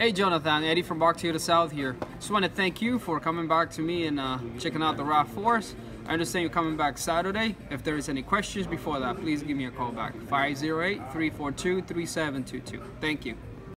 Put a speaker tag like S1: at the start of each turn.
S1: Hey Jonathan, Eddie from Boch Toyota South here. Just want to thank you for coming back to me and uh, checking out the RAV4s. I understand you're coming back Saturday. If there is any questions before that, please give me a call back. 508-342-3722. Thank you.